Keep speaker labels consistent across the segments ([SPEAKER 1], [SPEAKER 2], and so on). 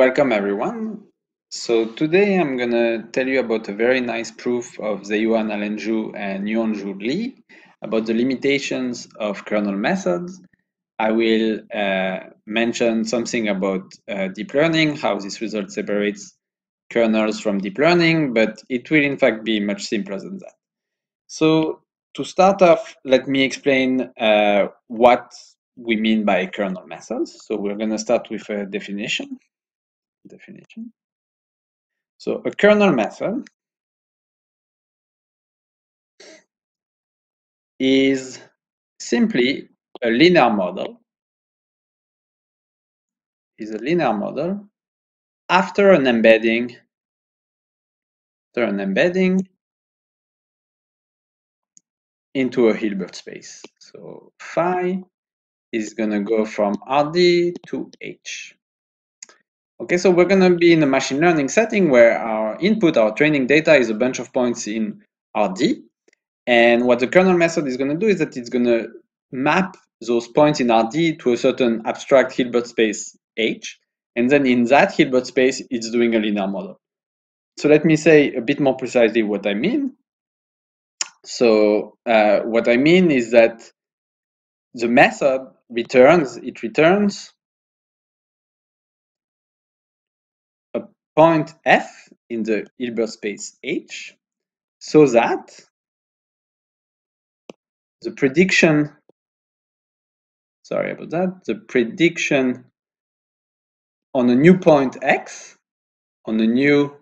[SPEAKER 1] Welcome everyone. So today I'm going to tell you about a very nice proof of Zeyuan Allen-Zhu and Yuanzhi Li about the limitations of kernel methods. I will uh, mention something about uh, deep learning, how this result separates kernels from deep learning, but it will in fact be much simpler than that. So to start off, let me explain uh, what we mean by kernel methods. So we're going to start with a definition definition. So a kernel method is simply a linear model is a linear model after an embedding after an embedding into a Hilbert space. So phi is going to go from RD to H. Okay, so we're going to be in a machine learning setting where our input, our training data is a bunch of points in RD. And what the kernel method is going to do is that it's going to map those points in RD to a certain abstract Hilbert space H. And then in that Hilbert space, it's doing a linear model. So let me say a bit more precisely what I mean. So uh, what I mean is that the method returns, it returns point f in the Hilbert space H so that the prediction, sorry about that, the prediction on a new point x, on a new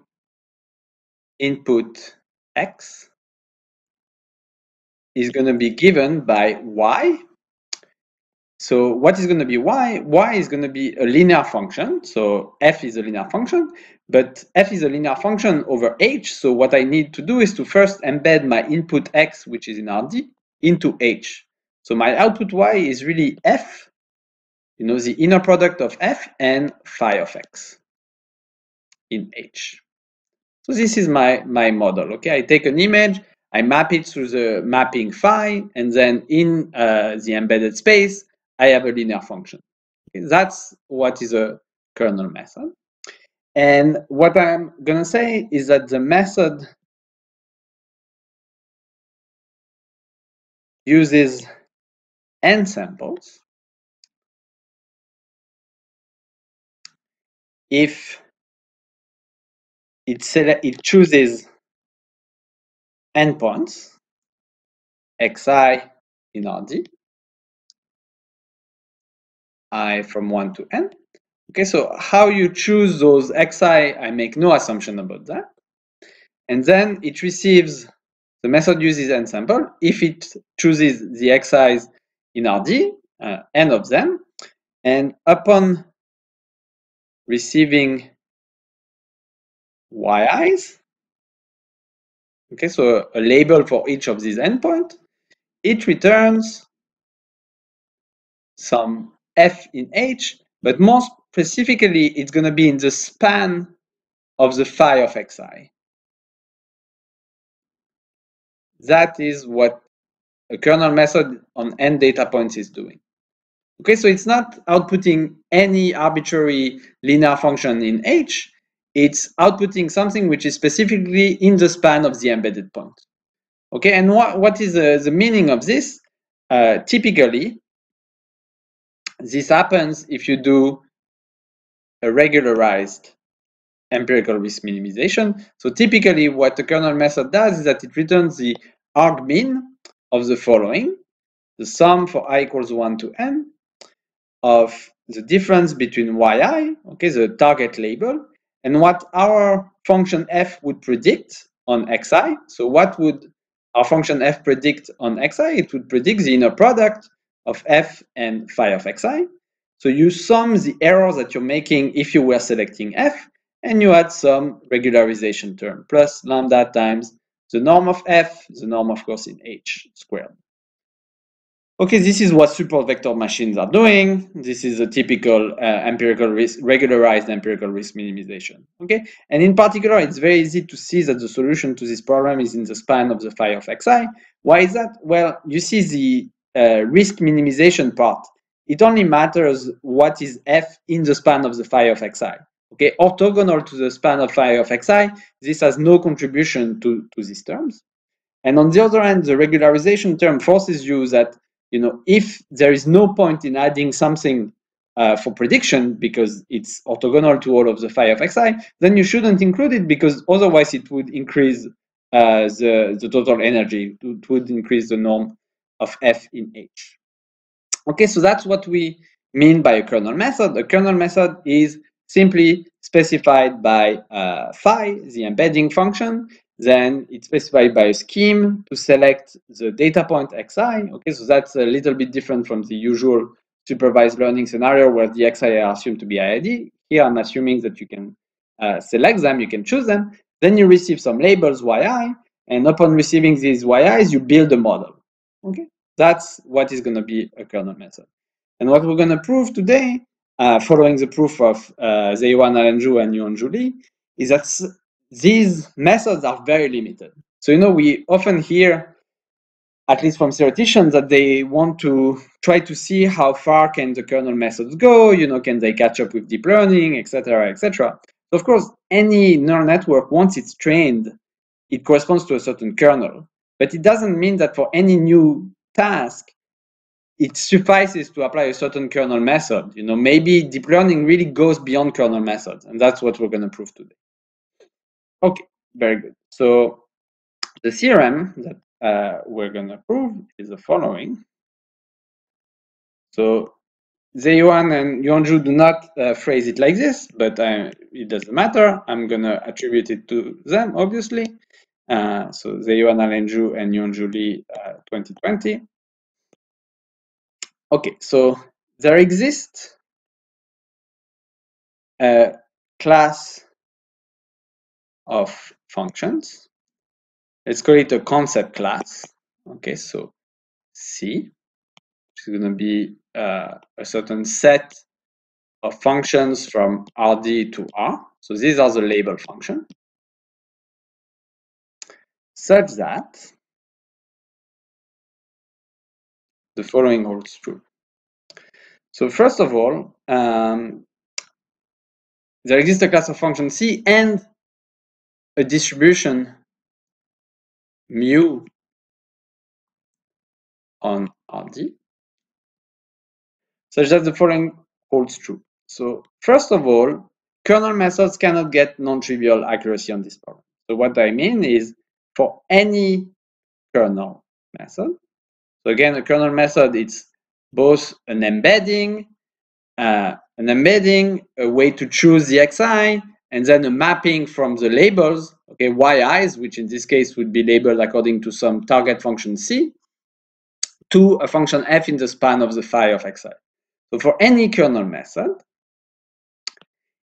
[SPEAKER 1] input x, is going to be given by y so what is going to be y? y is going to be a linear function. So f is a linear function, but f is a linear function over h. So what I need to do is to first embed my input x, which is in RD, into h. So my output y is really f, you know, the inner product of f and phi of x in h. So this is my, my model, okay? I take an image, I map it through the mapping phi, and then in uh, the embedded space, I have a linear function. That's what is a kernel method. And what I'm going to say is that the method uses n samples if it, it chooses endpoints xi in RD i from 1 to n. Okay, so how you choose those xi, I make no assumption about that. And then it receives, the method uses n sample. If it chooses the xi's in RD, uh, n of them, and upon receiving yi's, okay, so a label for each of these endpoints, it returns some f in h, but more specifically, it's going to be in the span of the phi of xi. That is what a kernel method on n data points is doing. Okay, so it's not outputting any arbitrary linear function in h, it's outputting something which is specifically in the span of the embedded point. Okay, and what, what is the, the meaning of this? Uh, typically, this happens if you do a regularized empirical risk minimization. So typically what the kernel method does is that it returns the argmin of the following, the sum for i equals 1 to n of the difference between yi, okay, the target label, and what our function f would predict on xi. So what would our function f predict on xi? It would predict the inner product of f and phi of xi. So you sum the errors that you're making if you were selecting f, and you add some regularization term, plus lambda times the norm of f, the norm of course in h squared. Okay, this is what support vector machines are doing. This is a typical uh, empirical risk, regularized empirical risk minimization. Okay, and in particular, it's very easy to see that the solution to this problem is in the span of the phi of xi. Why is that? Well, you see the uh, risk minimization part, it only matters what is f in the span of the phi of xi. okay, orthogonal to the span of phi of xi, this has no contribution to, to these terms. And on the other hand, the regularization term forces you that, you know, if there is no point in adding something uh, for prediction because it's orthogonal to all of the phi of xi, then you shouldn't include it because otherwise it would increase uh, the, the total energy. It would increase the norm of f in h. Okay, so that's what we mean by a kernel method. A kernel method is simply specified by uh, phi, the embedding function. Then it's specified by a scheme to select the data point xi. Okay, so that's a little bit different from the usual supervised learning scenario where the xi are assumed to be IID. Here I'm assuming that you can uh, select them, you can choose them. Then you receive some labels yi, and upon receiving these yi's, you build a model. Okay, that's what is going to be a kernel method. And what we're going to prove today, uh, following the proof of uh, Zeyuan Allen-Zhu and Yuan Li, is that these methods are very limited. So, you know, we often hear, at least from theoreticians, that they want to try to see how far can the kernel methods go, you know, can they catch up with deep learning, etc., etc. So, of course, any neural network, once it's trained, it corresponds to a certain kernel. But it doesn't mean that for any new task, it suffices to apply a certain kernel method. You know, maybe deep learning really goes beyond kernel methods, and that's what we're going to prove today. Okay, very good. So the theorem that uh, we're going to prove is the following. So Zeyuan and Yuanzhi do not uh, phrase it like this, but uh, it doesn't matter. I'm going to attribute it to them, obviously. Uh, so Zeyuan Allen-Zhu and Li 2020. Uh, Okay, so there exists a class of functions. Let's call it a concept class. Okay, so C, which is going to be uh, a certain set of functions from RD to R. So these are the label function, such that the following holds true. So first of all, um, there exists a class of function C and a distribution mu on RD, such that the following holds true. So first of all, kernel methods cannot get non-trivial accuracy on this problem. So what I mean is for any kernel method, so again, a kernel method, it's both an embedding, uh, an embedding, a way to choose the xi, and then a mapping from the labels, okay, yi's, which in this case would be labeled according to some target function c, to a function f in the span of the phi of xi. So for any kernel method,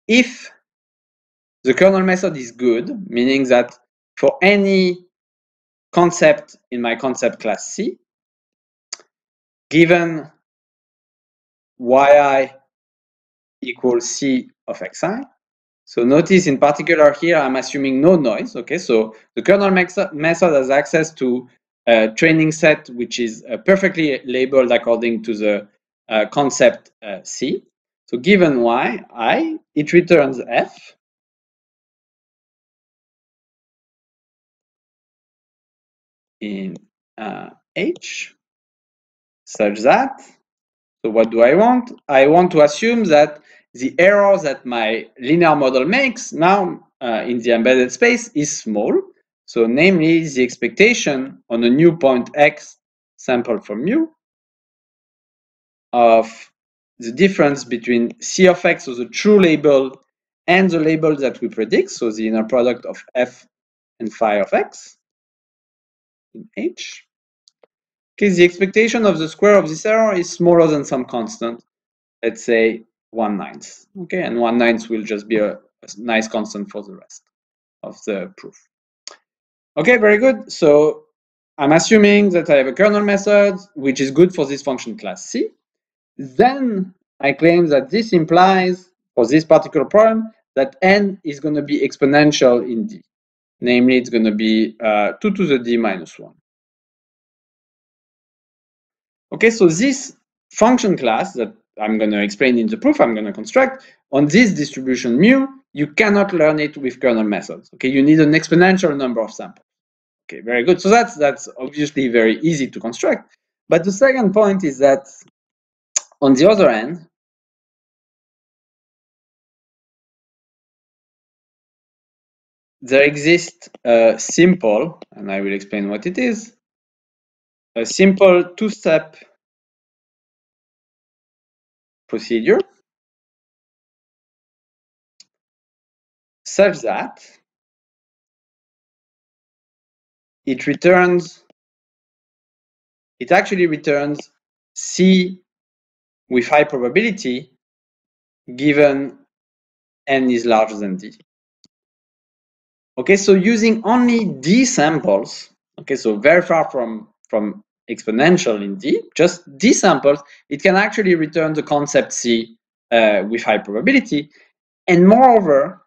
[SPEAKER 1] if the kernel method is good, meaning that for any concept in my concept class C, given yi equals c of xi. So notice in particular here, I'm assuming no noise. Okay, so the kernel method has access to a training set which is uh, perfectly labeled according to the uh, concept uh, C. So given y, i, it returns f. in uh, h such that, so what do I want? I want to assume that the error that my linear model makes now uh, in the embedded space is small. So namely the expectation on a new point x sample from mu of the difference between c of x, so the true label, and the label that we predict, so the inner product of f and phi of x in H, Okay, the expectation of the square of this error is smaller than some constant, let's say one ninth. Okay, and one ninth will just be a, a nice constant for the rest of the proof. Okay, very good. So I'm assuming that I have a kernel method which is good for this function class C. Then I claim that this implies for this particular problem that n is going to be exponential in D. Namely, it's going to be uh, 2 to the D minus 1. Okay, so this function class that I'm going to explain in the proof I'm going to construct, on this distribution mu, you cannot learn it with kernel methods. Okay, you need an exponential number of samples. Okay, very good. So that's that's obviously very easy to construct. But the second point is that on the other end, there exists a uh, simple, and I will explain what it is, a simple two-step procedure such that it returns, it actually returns C with high probability given n is larger than D. Okay, so using only D samples, okay, so very far from, from exponential in D, just D samples, it can actually return the concept C uh, with high probability. And moreover,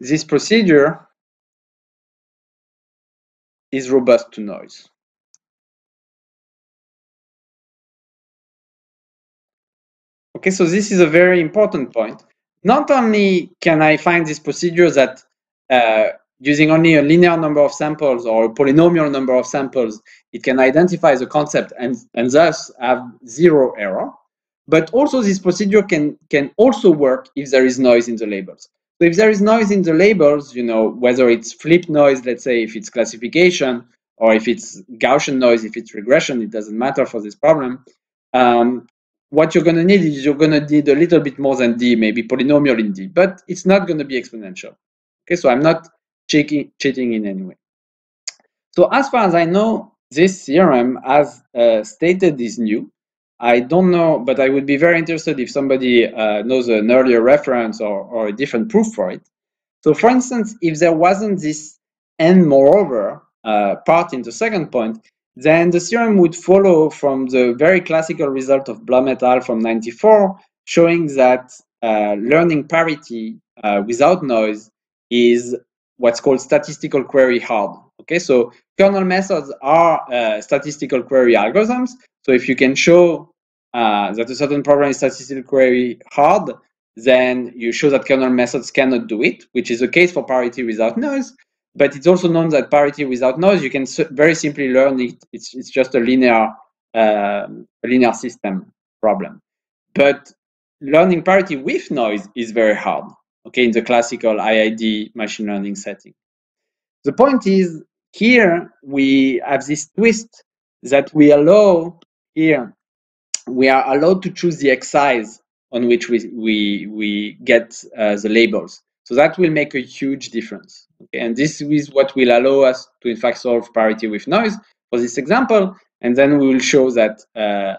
[SPEAKER 1] this procedure is robust to noise. Okay, so this is a very important point. Not only can I find this procedure that uh, using only a linear number of samples or a polynomial number of samples, it can identify the concept and, and thus have zero error. But also this procedure can, can also work if there is noise in the labels. So if there is noise in the labels, you know, whether it's flip noise, let's say if it's classification, or if it's Gaussian noise, if it's regression, it doesn't matter for this problem. Um, what you're going to need is you're going to need a little bit more than D, maybe polynomial in D, but it's not going to be exponential. Okay, so I'm not checking, cheating in any way. So as far as I know, this theorem, as uh, stated, is new. I don't know, but I would be very interested if somebody uh, knows an earlier reference or, or a different proof for it. So for instance, if there wasn't this and moreover uh, part in the second point, then the theorem would follow from the very classical result of Blum et al. from 94, showing that uh, learning parity uh, without noise is what's called statistical query hard. Okay, so kernel methods are uh, statistical query algorithms. So if you can show uh, that a certain problem is statistical query hard, then you show that kernel methods cannot do it, which is the case for parity without noise. But it's also known that parity without noise, you can very simply learn it. It's, it's just a linear, uh, linear system problem. But learning parity with noise is very hard, okay, in the classical IID machine learning setting. The point is, here we have this twist that we allow here, we are allowed to choose the xi's on which we, we, we get uh, the labels. So that will make a huge difference. Okay, and this is what will allow us to in fact solve parity with noise for this example. And then we will show that uh,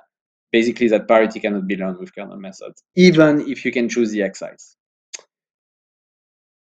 [SPEAKER 1] basically that parity cannot be learned with kernel methods, even if you can choose the xi's.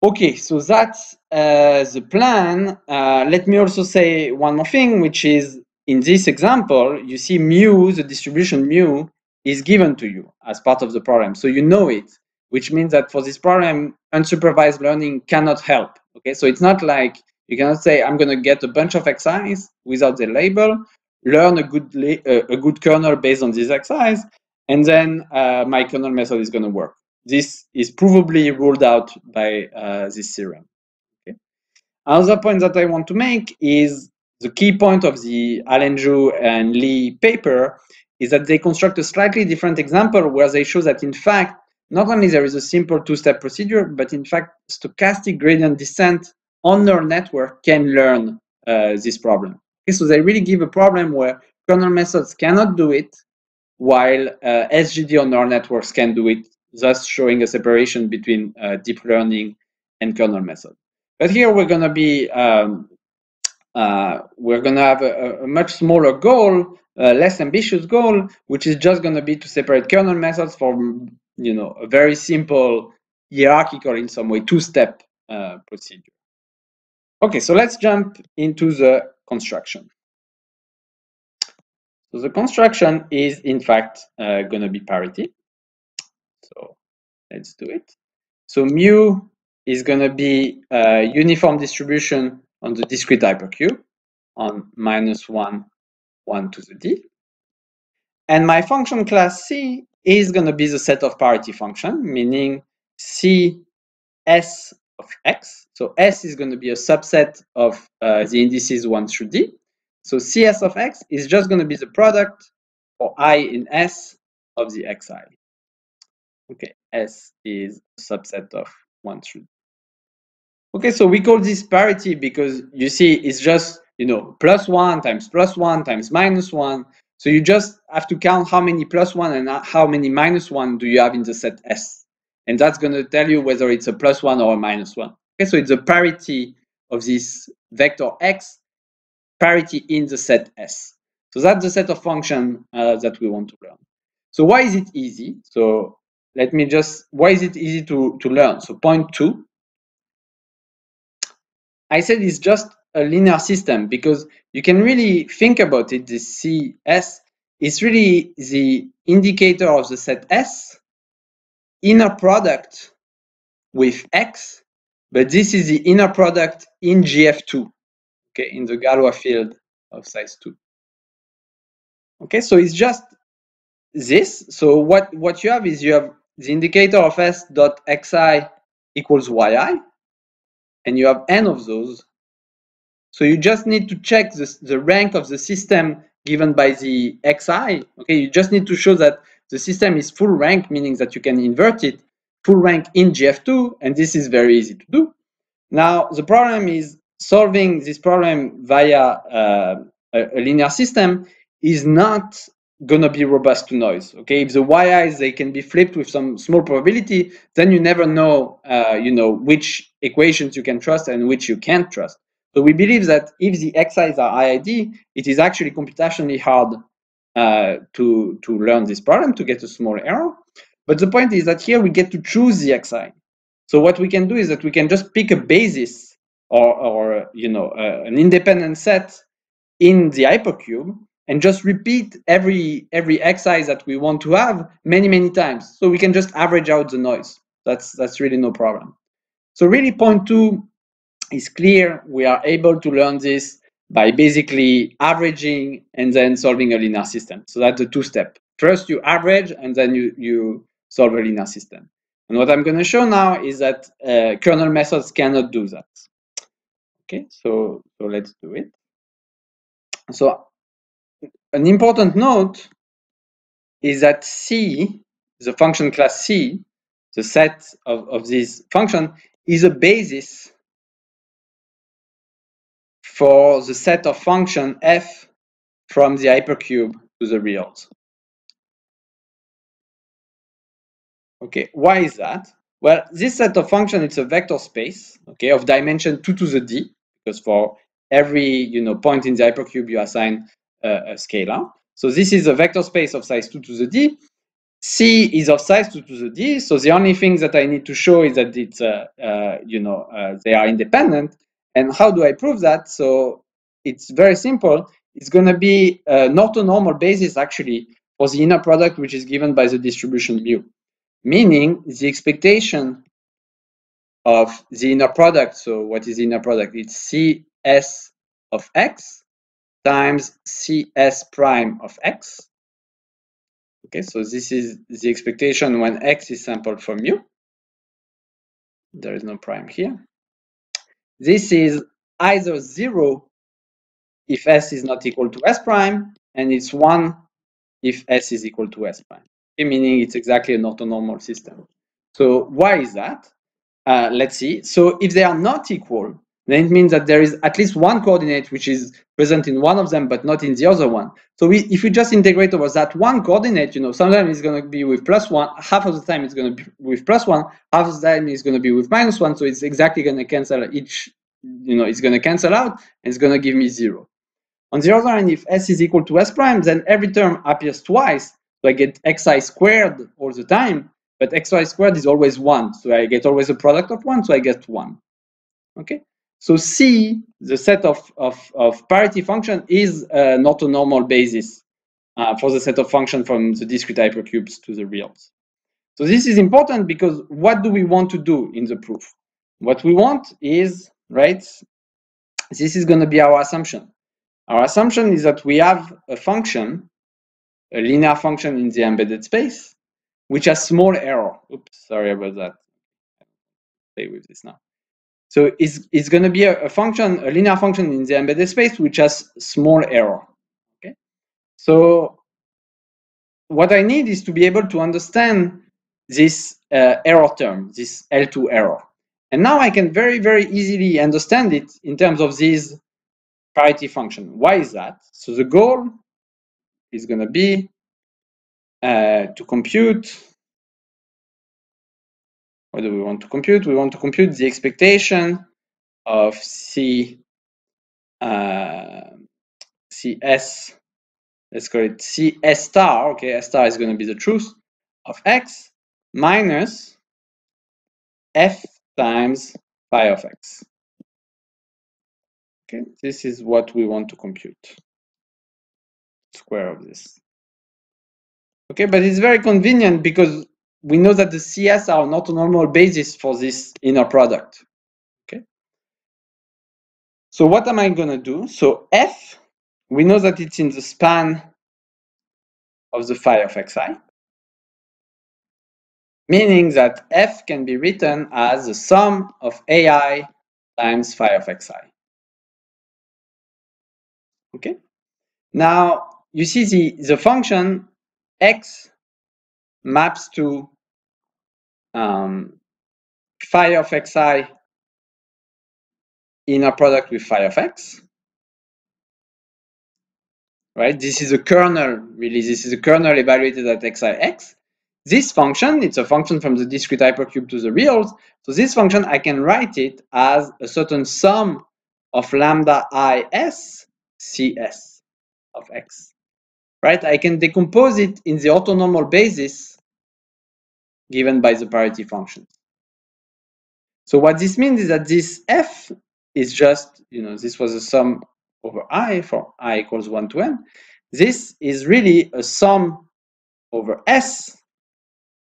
[SPEAKER 1] Okay, so that's uh, the plan. Uh, let me also say one more thing, which is in this example, you see mu, the distribution mu, is given to you as part of the problem. So you know it which means that for this problem, unsupervised learning cannot help. Okay, so it's not like you cannot say I'm going to get a bunch of exercise without the label, learn a good uh, a good kernel based on this exercise, and then uh, my kernel method is going to work. This is provably ruled out by uh, this theorem. Okay. Another point that I want to make is the key point of the Allen Zhu and Li paper is that they construct a slightly different example where they show that in fact not only there is a simple two-step procedure, but in fact, stochastic gradient descent on neural network can learn uh, this problem. Okay, so they really give a problem where kernel methods cannot do it, while uh, SGD on neural networks can do it, thus showing a separation between uh, deep learning and kernel method. But here we're going to be, um, uh, we're going to have a, a, much smaller goal, less ambitious goal, which is just going to be to separate kernel methods from you know, a very simple hierarchical in some way two-step uh, procedure. Okay, so let's jump into the construction. So the construction is in fact uh, going to be parity. So let's do it. So mu is going to be a uniform distribution on the discrete hypercube on minus 1, 1 to the d. And my function class C is going to be the set of parity function, meaning C S of X. So S is going to be a subset of uh, the indices 1 through D. So CS of X is just going to be the product for I in S of the Xi. Okay, S is a subset of 1 through D. Okay, so we call this parity because you see it's just, you know, plus 1 times plus 1 times minus 1. So you just have to count how many plus 1 and how many minus 1 do you have in the set S. And that's going to tell you whether it's a plus 1 or a minus 1. Okay, so it's a parity of this vector X, parity in the set S. So that's the set of function uh, that we want to learn. So why is it easy? So let me just, why is it easy to, to learn? So point two, I said it's just a linear system because you can really think about it, the CS is really the indicator of the set S inner product with X, but this is the inner product in GF2, okay, in the Galois field of size 2. Okay, so it's just this. So what, what you have is you have the indicator of S dot Xi equals Yi, and you have n of those. So you just need to check this, the rank of the system given by the xi. Okay, you just need to show that the system is full rank, meaning that you can invert it full rank in GF2, and this is very easy to do. Now, the problem is solving this problem via uh, a, a linear system is not gonna be robust to noise. Okay, if the yi's they can be flipped with some small probability, then you never know, uh, you know, which equations you can trust and which you can't trust. So we believe that if the xi's are IID, it is actually computationally hard uh, to to learn this problem to get a small error. But the point is that here we get to choose the xi. So what we can do is that we can just pick a basis or, or you know uh, an independent set in the hypercube and just repeat every every xi that we want to have many many times so we can just average out the noise that's that's really no problem so really point two is clear we are able to learn this by basically averaging and then solving a linear system. So that's the two step. First you average and then you you solve a linear system. And what i'm going to show now is that uh, kernel methods cannot do that. Okay so so let's do it. So an important note is that C, the function class C, the set of, of this function, is a basis for the set of function f from the hypercube to the reals. Okay, why is that? Well, this set of function, it's a vector space, okay, of dimension 2 to the d, because for every you know point in the hypercube you assign a scalar. So this is a vector space of size 2 to the d. C is of size 2 to the d. So the only thing that I need to show is that it's, uh, uh, you know, uh, they are independent. And how do I prove that? So it's very simple. It's going to be uh, not a orthonormal basis actually for the inner product which is given by the distribution mu, meaning the expectation of the inner product. So what is the inner product? It's CS of x times cs prime of x. Okay, so this is the expectation when x is sampled from u. There is no prime here. This is either zero if s is not equal to s prime, and it's one if s is equal to s prime, meaning it's exactly an orthonormal system. So why is that? Uh, let's see. So if they are not equal, then it means that there is at least one coordinate which is present in one of them but not in the other one. So we, if we just integrate over that one coordinate, you know, sometimes it's going to be with plus one, half of the time it's going to be with plus one, half of the time it's going to be with minus one. So it's exactly going to cancel each, you know, it's going to cancel out and it's going to give me zero. On the other hand, if s is equal to s prime, then every term appears twice. So I get xi squared all the time, but xi squared is always one. So I get always a product of one, so I get one. Okay. So C, the set of, of, of parity function, is an orthonormal basis uh, for the set of function from the discrete hypercubes to the reals. So this is important because what do we want to do in the proof? What we want is, right, this is going to be our assumption. Our assumption is that we have a function, a linear function in the embedded space, which has small error. Oops, sorry about that. Stay with this now. So it's, it's going to be a, a, function, a linear function in the embedded space, which has small error. Okay. So what I need is to be able to understand this uh, error term, this L2 error. And now I can very, very easily understand it in terms of this parity function. Why is that? So the goal is going to be uh, to compute. What do we want to compute? We want to compute the expectation of C, uh, CS, let's call it CS star. Okay, S star is going to be the truth of X minus F times phi of X. Okay, this is what we want to compute. Square of this. Okay, but it's very convenient because we know that the CS are not a normal basis for this inner product. Okay. So what am I going to do? So F, we know that it's in the span of the phi of xi, meaning that F can be written as the sum of AI times phi of xi. Okay. Now you see the, the function x maps to um, phi of xi inner product with phi of x. Right, this is a kernel, really, this is a kernel evaluated at xix. This function, it's a function from the discrete hypercube to the reals. So this function, I can write it as a certain sum of lambda is cs of x. Right, I can decompose it in the orthonormal basis given by the parity function. So what this means is that this f is just, you know, this was a sum over i for i equals 1 to n. This is really a sum over s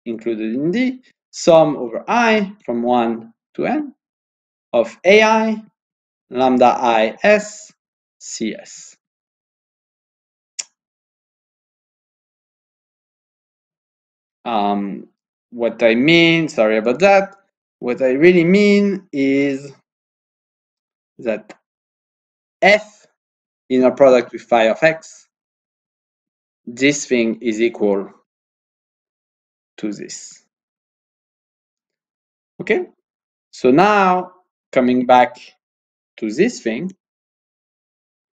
[SPEAKER 1] included in D, sum over i from 1 to n of ai lambda i s cs. Um, what I mean, sorry about that, what I really mean is that f inner product with phi of x, this thing is equal to this. Okay, so now coming back to this thing,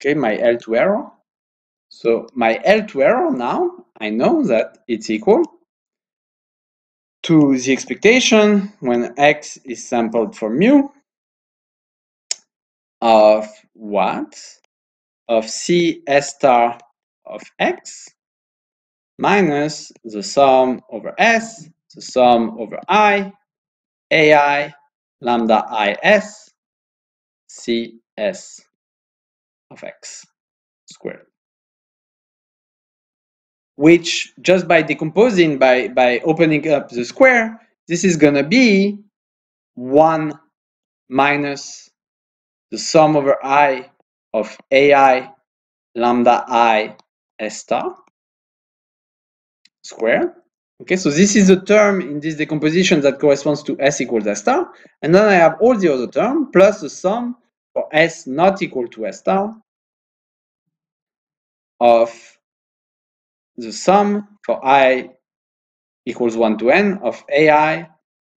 [SPEAKER 1] okay, my L2 error. So my L2 error now, I know that it's equal to the expectation when x is sampled from mu of what? Of c s star of x minus the sum over s, the sum over i, ai, lambda is, cs of x squared. Which just by decomposing, by, by opening up the square, this is gonna be one minus the sum over i of ai lambda i s star square. Okay, so this is the term in this decomposition that corresponds to s equals s star. And then I have all the other term plus the sum for s not equal to s star of the sum for i equals 1 to n of ai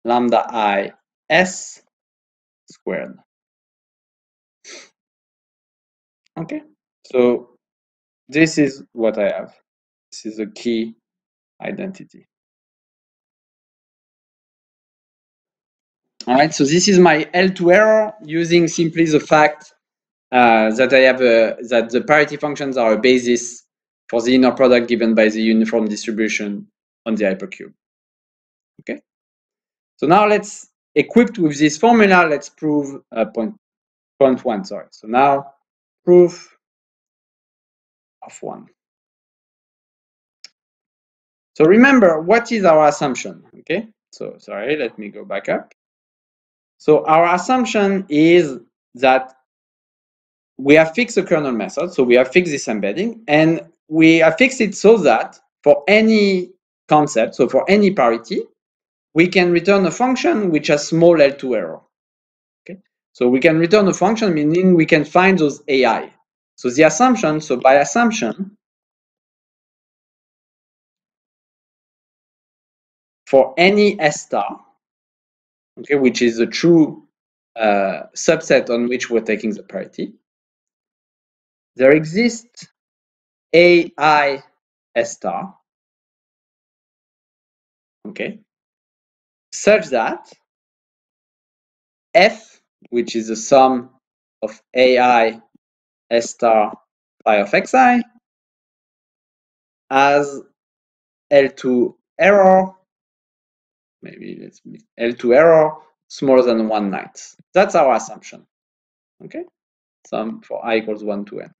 [SPEAKER 1] lambda i s squared. Okay, so this is what I have. This is a key identity. All right, so this is my L2 error using simply the fact uh, that I have a, that the parity functions are a basis for the inner product given by the uniform distribution on the hypercube. Okay, so now let's equipped with this formula, let's prove uh, point, point one, sorry. So now proof of one. So remember, what is our assumption? Okay, so sorry, let me go back up. So our assumption is that we have fixed the kernel method, so we have fixed this embedding, and we fixed it so that for any concept, so for any parity, we can return a function which has small L2 error. Okay, so we can return a function meaning we can find those AI. So the assumption, so by assumption, for any S star, okay, which is the true uh, subset on which we're taking the parity, there exists AI star, okay, such that F, which is the sum of AI star phi of xi, has L2 error, maybe let's be L2 error smaller than one ninth. That's our assumption. Okay, sum for i equals one to n.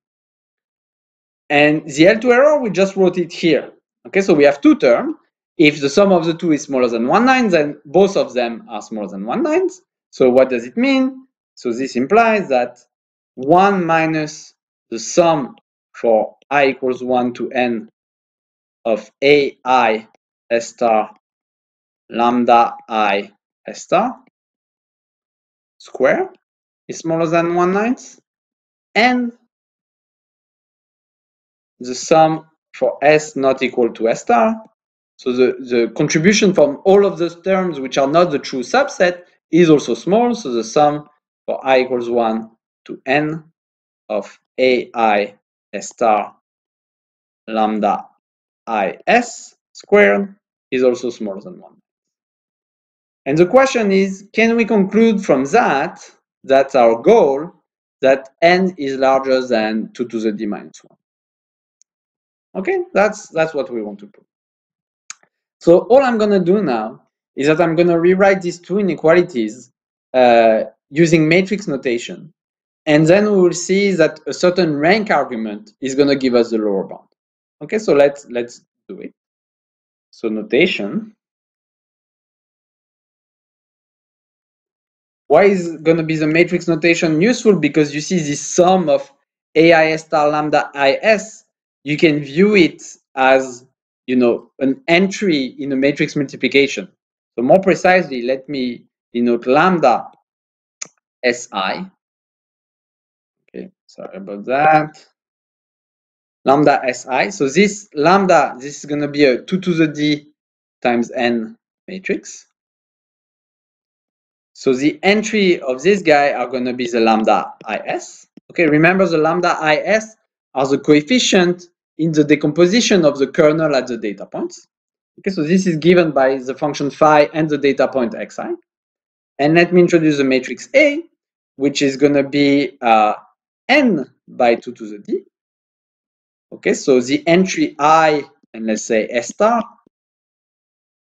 [SPEAKER 1] And the L2 error, we just wrote it here. Okay, so we have two terms. If the sum of the two is smaller than one ninth, then both of them are smaller than one ninth. So what does it mean? So this implies that 1 minus the sum for i equals 1 to n of ai star lambda i s star square is smaller than 1 ninth and the sum for s not equal to s star. So the, the contribution from all of those terms which are not the true subset is also small. So the sum for i equals 1 to n of ai s star lambda is squared is also smaller than 1. And the question is, can we conclude from that, that's our goal, that n is larger than 2 to the d minus 1? Okay, that's that's what we want to prove. So all I'm going to do now is that I'm going to rewrite these two inequalities uh, using matrix notation. And then we will see that a certain rank argument is going to give us the lower bound. Okay, so let's let's do it. So notation. Why is going to be the matrix notation useful? Because you see this sum of AI star lambda IS you can view it as you know an entry in a matrix multiplication. So more precisely, let me denote lambda si. Okay, sorry about that. Lambda si. So this lambda, this is going to be a 2 to the d times n matrix. So the entry of this guy are going to be the lambda is. Okay, remember the lambda is are the coefficient in the decomposition of the kernel at the data points. Okay, so this is given by the function phi and the data point xi. And let me introduce the matrix A, which is going to be uh, n by 2 to the d. Okay, so the entry i, and let's say s star,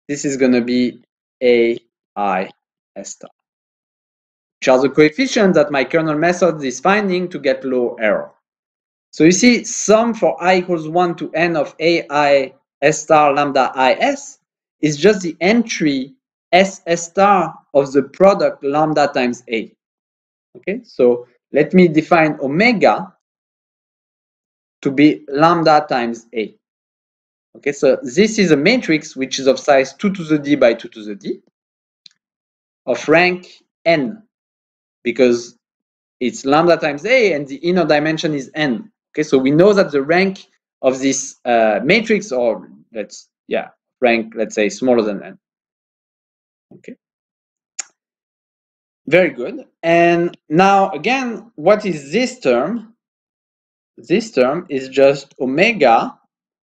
[SPEAKER 1] this is going to be a i s star, which are the coefficients that my kernel method is finding to get low error. So you see sum for i equals 1 to n of ai s star lambda is is just the entry s s star of the product lambda times a. Okay, so let me define omega to be lambda times a. Okay, so this is a matrix which is of size 2 to the d by 2 to the d of rank n because it's lambda times a and the inner dimension is n. Okay, so we know that the rank of this uh, matrix, or let's yeah, rank let's say smaller than n. Okay. Very good. And now again, what is this term? This term is just omega,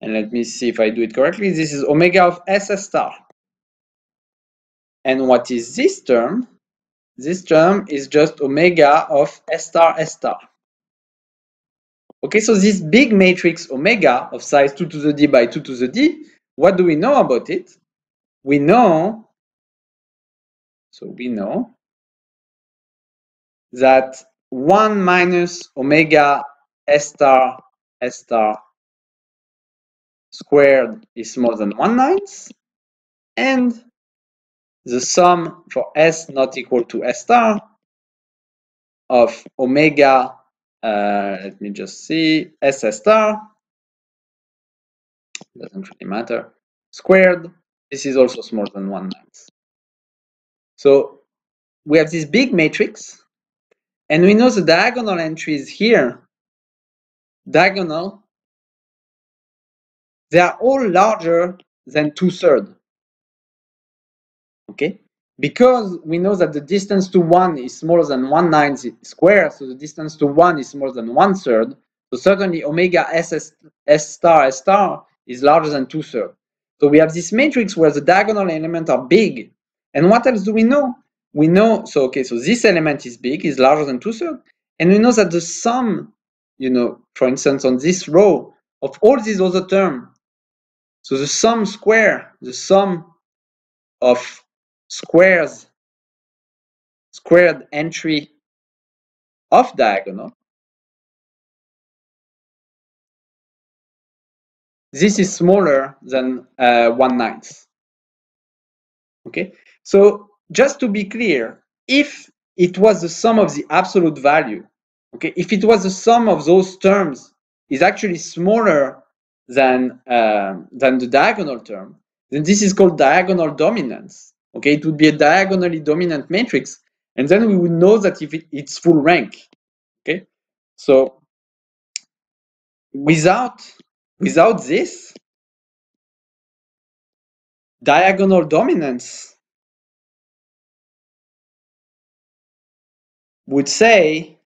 [SPEAKER 1] and let me see if I do it correctly. This is omega of S star. And what is this term? This term is just omega of S star S star. Okay, so this big matrix omega of size 2 to the d by 2 to the d, what do we know about it? We know, so we know that 1 minus omega s star s star squared is more than 1 ninth, and the sum for s not equal to s star of omega uh, let me just see, SS star doesn't really matter, squared, this is also smaller than 1 ninth. So we have this big matrix, and we know the diagonal entries here, diagonal, they are all larger than two-thirds. Okay? Because we know that the distance to 1 is smaller than 1 ninth square, so the distance to 1 is smaller than one third, so certainly omega S, S, S star S star is larger than two thirds. So we have this matrix where the diagonal elements are big. And what else do we know? We know, so okay, so this element is big, is larger than two thirds. And we know that the sum, you know, for instance, on this row of all these other terms, so the sum square, the sum of squares, squared entry of diagonal, this is smaller than uh, one ninth. Okay, so just to be clear, if it was the sum of the absolute value, okay, if it was the sum of those terms is actually smaller than uh, than the diagonal term, then this is called diagonal dominance. Okay, it would be a diagonally dominant matrix, and then we would know that if it, it's full rank. Okay, so without without this diagonal dominance would say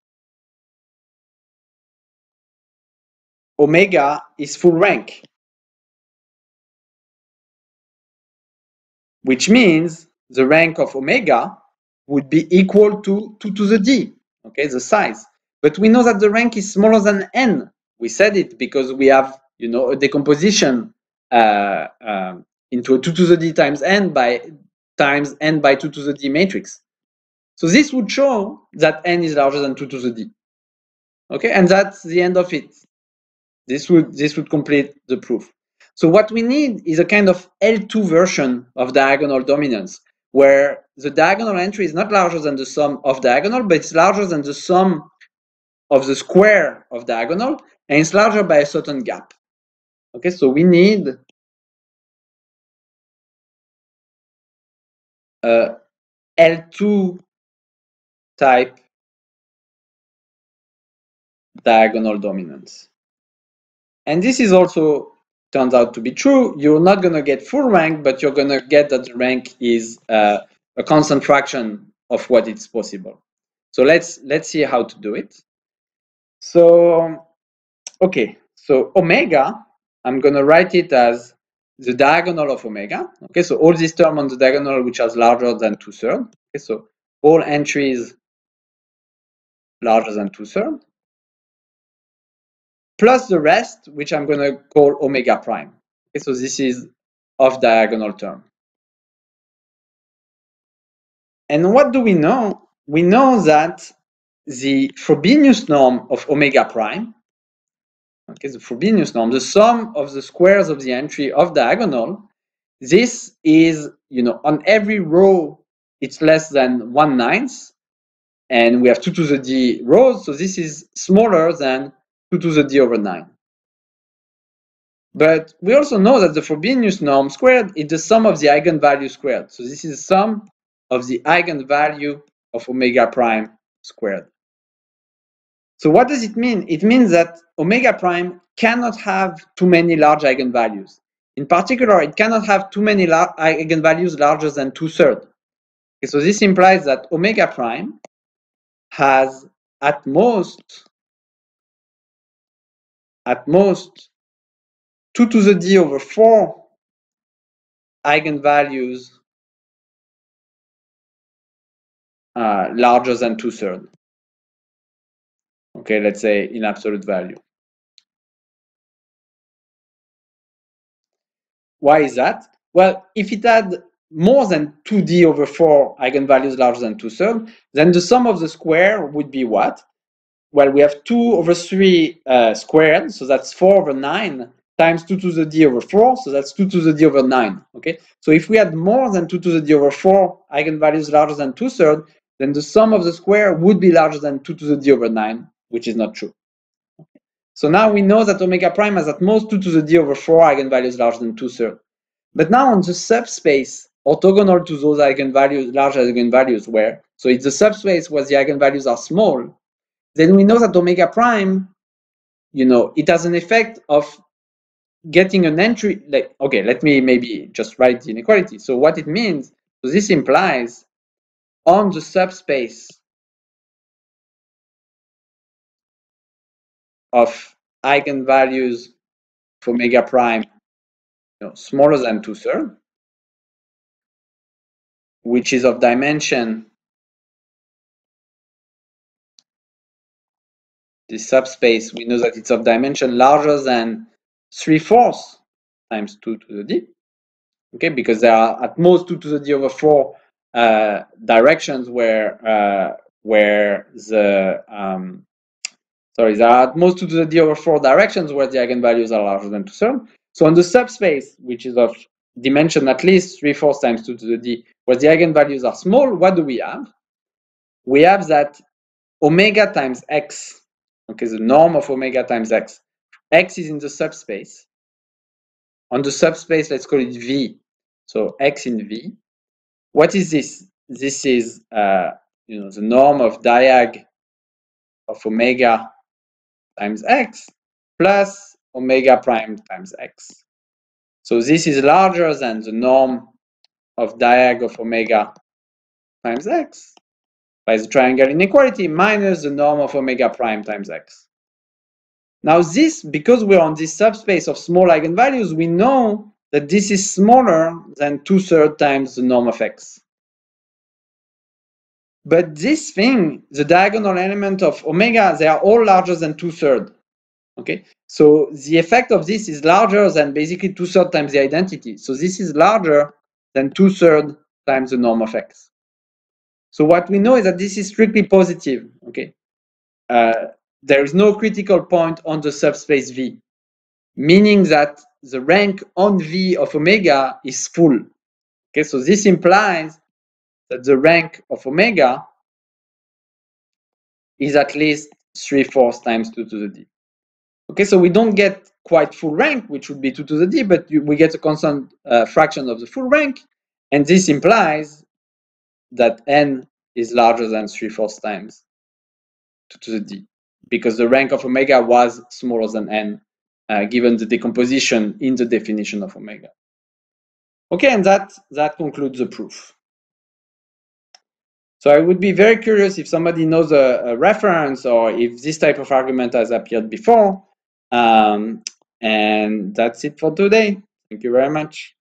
[SPEAKER 1] omega is full rank which means the rank of omega would be equal to 2 to the d, okay, the size. But we know that the rank is smaller than n. We said it because we have, you know, a decomposition uh, uh, into a 2 to the d times n by times n by 2 to the d matrix. So this would show that n is larger than 2 to the d. Okay, and that's the end of it. This would this would complete the proof. So what we need is a kind of L2 version of diagonal dominance, where the diagonal entry is not larger than the sum of diagonal, but it's larger than the sum of the square of diagonal, and it's larger by a certain gap. Okay, so we need uh, a L2 type diagonal dominance. And this is also turns out to be true, you're not going to get full rank, but you're going to get that the rank is uh, a constant fraction of what it's possible. So let's let's see how to do it. So okay, so omega, I'm going to write it as the diagonal of omega. Okay, so all these terms on the diagonal which are larger than two thirds. Okay, so all entries larger than two thirds plus the rest, which I'm going to call omega prime. Okay, so this is off diagonal term. And what do we know? We know that the Frobenius norm of omega prime, okay, the Frobenius norm, the sum of the squares of the entry of diagonal, this is, you know, on every row, it's less than one ninth, and we have two to the d rows, so this is smaller than 2 to the d over 9. But we also know that the Frobenius norm squared is the sum of the eigenvalue squared. So this is the sum of the eigenvalue of omega prime squared. So what does it mean? It means that omega prime cannot have too many large eigenvalues. In particular, it cannot have too many eigenvalues larger than two-thirds. Okay, so this implies that omega prime has at most at most 2 to the d over 4 eigenvalues uh, larger than two-thirds. Okay, let's say in absolute value. Why is that? Well, if it had more than 2d over 4 eigenvalues larger than two-thirds, then the sum of the square would be what? Well, we have 2 over 3 uh, squared, so that's 4 over 9, times 2 to the d over 4, so that's 2 to the d over 9, okay? So if we had more than 2 to the d over 4 eigenvalues larger than 2 thirds, then the sum of the square would be larger than 2 to the d over 9, which is not true. So now we know that omega prime has at most 2 to the d over 4 eigenvalues larger than 2 thirds. But now on the subspace orthogonal to those eigenvalues, large eigenvalues where, so it's the subspace where the eigenvalues are small, then we know that omega prime, you know, it has an effect of getting an entry, like, okay, let me maybe just write the inequality. So what it means, so this implies on the subspace of eigenvalues for omega prime you know, smaller than two thirds, which is of dimension this subspace, we know that it's of dimension larger than 3 fourths times 2 to the d. Okay, because there are at most 2 to the d over 4 uh, directions where uh, where the um, sorry there are at most 2 to the d over 4 directions where the eigenvalues are larger than 2 thirds. So on the subspace, which is of dimension at least 3 fourths times 2 to the d, where the eigenvalues are small, what do we have? We have that omega times x, okay, the norm of omega times x. x is in the subspace. On the subspace, let's call it v. So x in v. What is this? This is uh, you know the norm of diag of omega times x plus omega prime times x. So this is larger than the norm of diag of omega times x by the triangle inequality minus the norm of omega prime times x. Now this, because we're on this subspace of small eigenvalues, we know that this is smaller than two-thirds times the norm of x. But this thing, the diagonal element of omega, they are all larger than two-thirds. Okay, so the effect of this is larger than basically two-thirds times the identity. So this is larger than two-thirds times the norm of x. So what we know is that this is strictly positive. Okay, uh, there is no critical point on the subspace V, meaning that the rank on V of omega is full. Okay, so this implies that the rank of omega is at least 3 fourths times 2 to the d. Okay, so we don't get quite full rank, which would be 2 to the d, but we get a constant uh, fraction of the full rank, and this implies that n is larger than 3 fourths times 2 to the d, because the rank of omega was smaller than n, uh, given the decomposition in the definition of omega. Okay, and that, that concludes the proof. So I would be very curious if somebody knows a, a reference or if this type of argument has appeared before. Um, and that's it for today. Thank you very much.